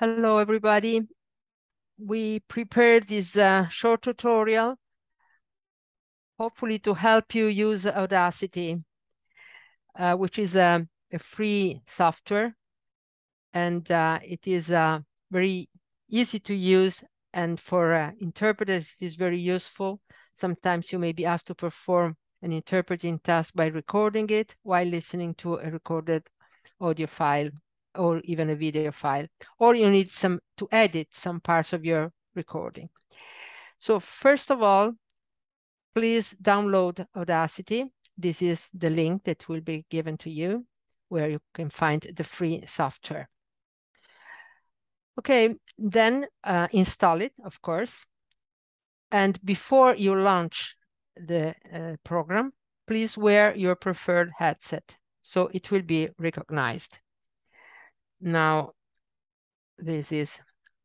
Hello, everybody. We prepared this uh, short tutorial, hopefully to help you use Audacity, uh, which is a, a, free software. And uh, it is uh, very easy to use. And for uh, interpreters, it is very useful. Sometimes you may be asked to perform an interpreting task by recording it while listening to a recorded audio file or even a video file, or you need some to edit some parts of your recording. So first of all, please download Audacity. This is the link that will be given to you where you can find the free software. Okay, then uh, install it, of course. And before you launch the uh, program, please wear your preferred headset so it will be recognized. Now, this is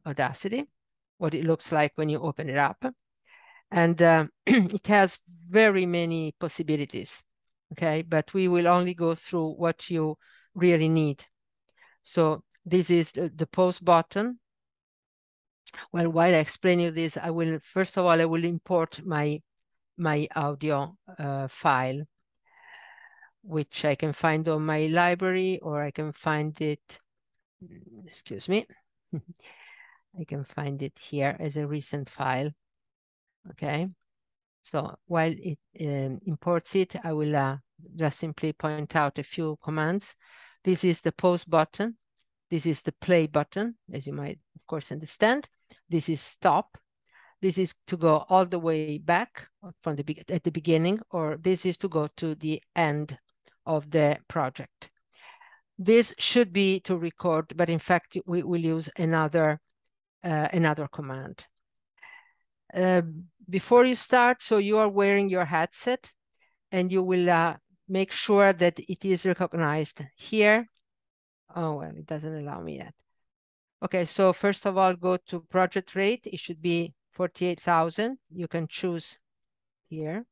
Audacity, what it looks like when you open it up. And uh, it has very many possibilities, okay? But we will only go through what you really need. So this is the, the pause button. Well, while I explain you this, I will, first of all, I will import my, my audio uh, file, which I can find on my library or I can find it excuse me, I can find it here as a recent file. Okay, so while it um, imports it, I will uh, just simply point out a few commands. This is the pause button. This is the play button, as you might, of course, understand. This is stop. This is to go all the way back from the at the beginning, or this is to go to the end of the project. This should be to record, but in fact, we will use another, uh, another command. Uh, before you start, so you are wearing your headset and you will uh, make sure that it is recognized here. Oh, well, it doesn't allow me yet. Okay, so first of all, go to project rate. It should be 48,000. You can choose here.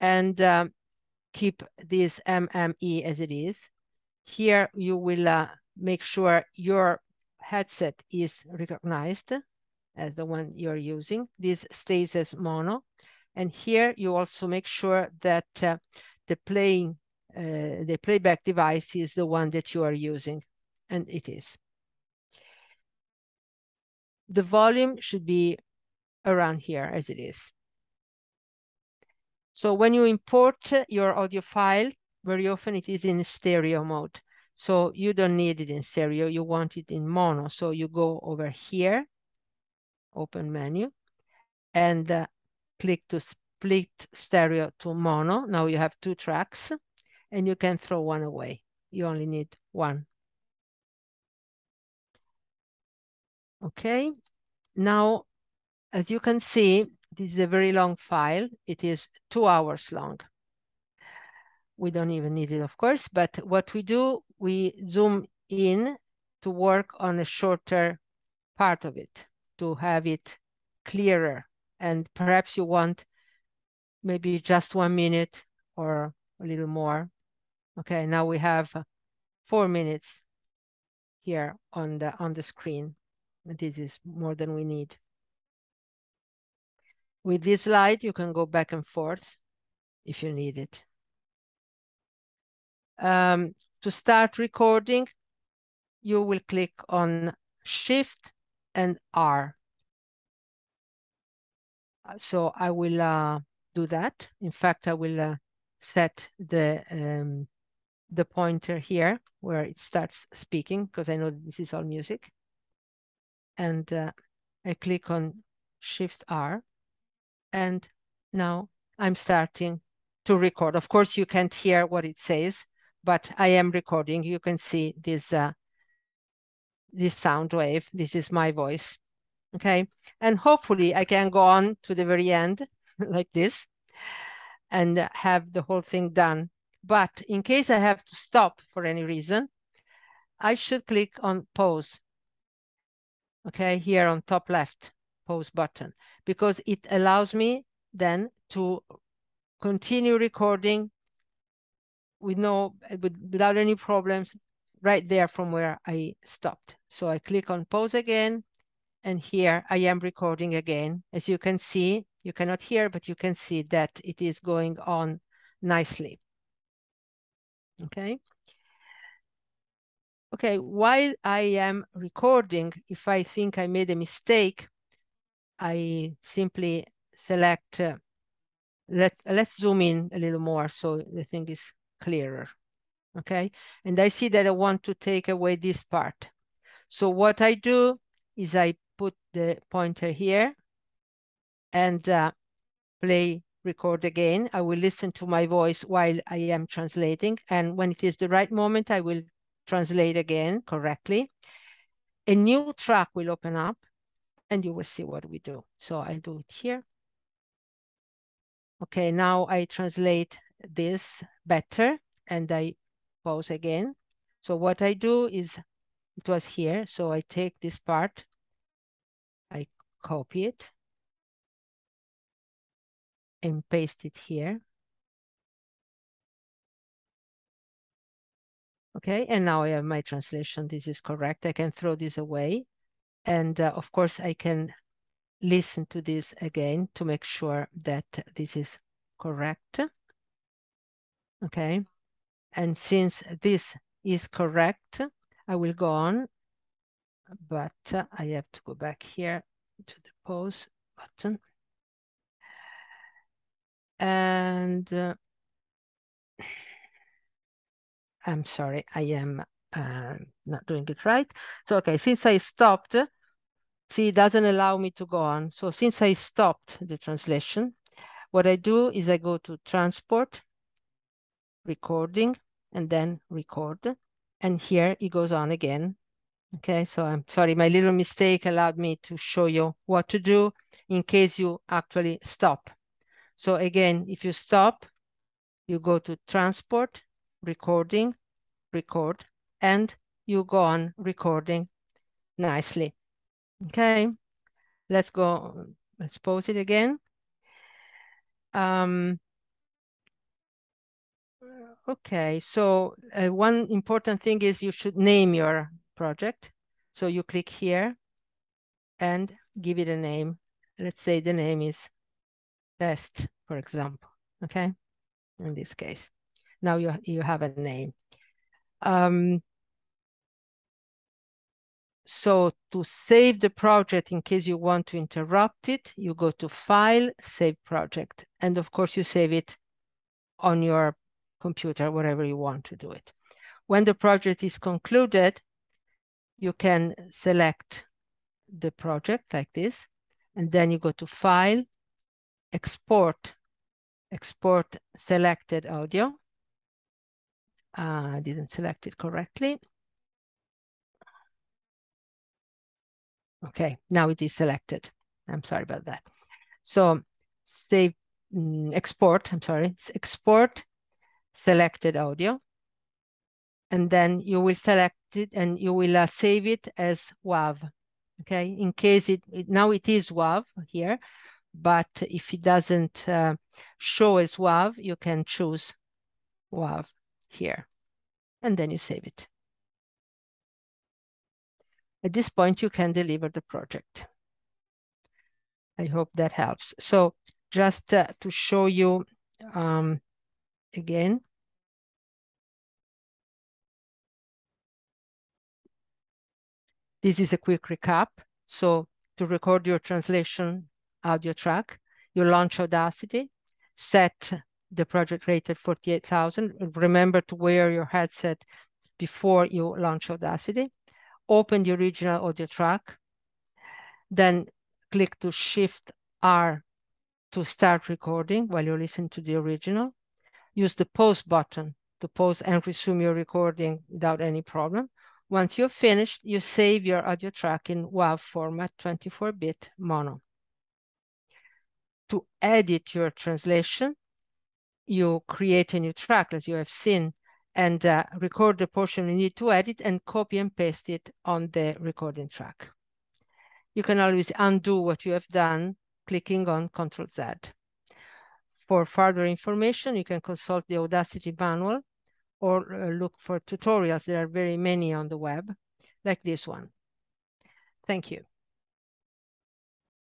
And um, keep this MME as it is. Here you will uh, make sure your headset is recognized as the one you're using. This stays as mono. And here you also make sure that uh, the playing, uh, the playback device is the one that you are using, and it is. The volume should be around here as it is. So when you import your audio file, very often it is in stereo mode. So you don't need it in stereo, you want it in mono. So you go over here, open menu, and uh, click to split stereo to mono. Now you have two tracks and you can throw one away. You only need one. Okay, now as you can see, this is a very long file. It is two hours long. We don't even need it, of course, but what we do, we zoom in to work on a shorter part of it, to have it clearer. And perhaps you want maybe just one minute or a little more. Okay, now we have four minutes here on the on the screen. This is more than we need. With this slide, you can go back and forth if you need it. Um, to start recording, you will click on Shift and R. So I will uh, do that. In fact, I will uh, set the um, the pointer here where it starts speaking because I know this is all music. And uh, I click on Shift R and now I'm starting to record. Of course, you can't hear what it says, but I am recording. You can see this, uh, this sound wave. This is my voice, okay? And hopefully I can go on to the very end like this and have the whole thing done. But in case I have to stop for any reason, I should click on pause, okay, here on top left, pause button, because it allows me then to continue recording with no with, without any problems right there from where I stopped. So I click on pause again, and here I am recording again. As you can see, you cannot hear, but you can see that it is going on nicely. Okay. Okay, while I am recording, if I think I made a mistake, I simply select, uh, let, let's zoom in a little more so the thing is clearer, okay? And I see that I want to take away this part. So what I do is I put the pointer here and uh, play record again. I will listen to my voice while I am translating. And when it is the right moment, I will translate again correctly. A new track will open up and you will see what we do. So I'll do it here. Okay, now I translate this better and I pause again. So what I do is, it was here, so I take this part, I copy it, and paste it here. Okay, and now I have my translation. This is correct. I can throw this away. And uh, of course, I can listen to this again to make sure that this is correct. Okay, and since this is correct, I will go on, but uh, I have to go back here to the pause button. And uh, I'm sorry, I am uh, not doing it right. So, okay, since I stopped, see, it doesn't allow me to go on. So since I stopped the translation, what I do is I go to transport, recording, and then record. And here it goes on again. Okay, so I'm sorry, my little mistake allowed me to show you what to do in case you actually stop. So again, if you stop, you go to transport, recording, record, and you go on recording nicely. Okay, let's go, let's pause it again. Um, okay, so uh, one important thing is you should name your project. So you click here and give it a name. Let's say the name is test, for example, okay? In this case. Now you, you have a name. Um, so to save the project in case you want to interrupt it, you go to File, Save Project. And of course you save it on your computer, wherever you want to do it. When the project is concluded, you can select the project like this, and then you go to File, Export, Export Selected Audio, I uh, didn't select it correctly. Okay, now it is selected. I'm sorry about that. So save, mm, export, I'm sorry, export selected audio. And then you will select it and you will uh, save it as WAV. Okay, in case it, it, now it is WAV here, but if it doesn't uh, show as WAV, you can choose WAV here, and then you save it. At this point, you can deliver the project. I hope that helps. So just uh, to show you um, again, this is a quick recap. So to record your translation audio track, you launch Audacity, set the project rate at 48,000. Remember to wear your headset before you launch Audacity. Open the original audio track. Then click to Shift R to start recording while you listen to the original. Use the pause button to pause and resume your recording without any problem. Once you're finished, you save your audio track in WAV format 24-bit mono. To edit your translation, you create a new track as you have seen and uh, record the portion you need to edit and copy and paste it on the recording track. You can always undo what you have done clicking on Ctrl Z. For further information, you can consult the Audacity manual or uh, look for tutorials. There are very many on the web, like this one. Thank you.